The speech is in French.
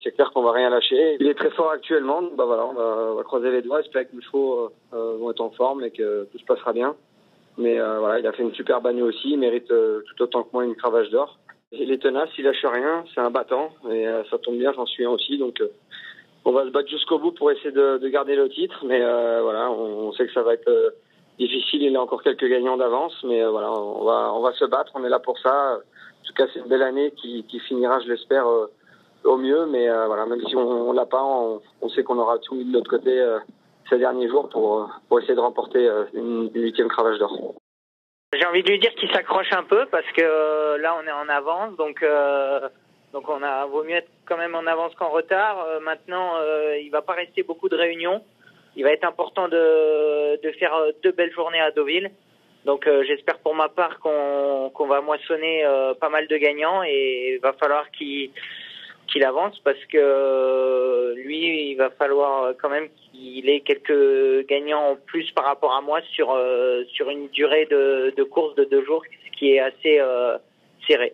j'espère qu'on va rien lâcher. Il est très fort actuellement, bah voilà, on va, on va croiser les doigts, j'espère que les chevaux euh, vont être en forme et que tout se passera bien. Mais euh, voilà, il a fait une super bagnole aussi, il mérite euh, tout autant que moi une cravache d'or. Il est tenace, il lâche rien, c'est un battant et euh, ça tombe bien, j'en suis un aussi, donc euh, on va se battre jusqu'au bout pour essayer de, de garder le titre. Mais euh, voilà, on, sait que ça va être euh, difficile, il a encore quelques gagnants d'avance, mais euh, voilà, on va on va se battre, on est là pour ça. En tout cas, c'est une belle année qui, qui finira, je l'espère, euh, au mieux. Mais euh, voilà, même si on, on l'a pas, on, sait qu'on aura tout mis de notre côté euh, ces derniers jours pour, euh, essayer de remporter une, huitième cravache d'or. J'ai envie de lui dire qu'il s'accroche un peu parce que là on est en avance, donc donc on a vaut mieux être quand même en avance qu'en retard. Maintenant, il va pas rester beaucoup de réunions. Il va être important de de faire deux belles journées à Deauville. Donc j'espère pour ma part qu'on qu'on va moissonner pas mal de gagnants et il va falloir qu'il qu'il avance parce que euh, lui il va falloir quand même qu'il ait quelques gagnants en plus par rapport à moi sur euh, sur une durée de, course de deux jours qui est assez euh, serré.